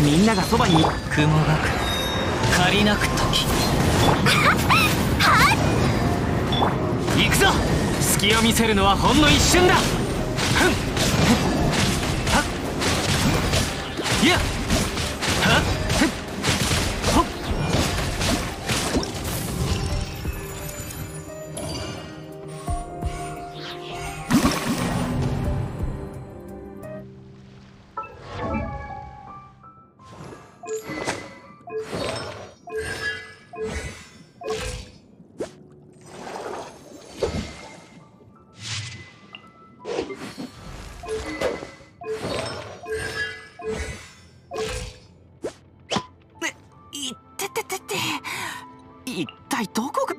みんながそばに。雲がく借りなく時行くぞ。隙を見せるのはほんの一瞬だ。ふん。はっ。いや体どこが？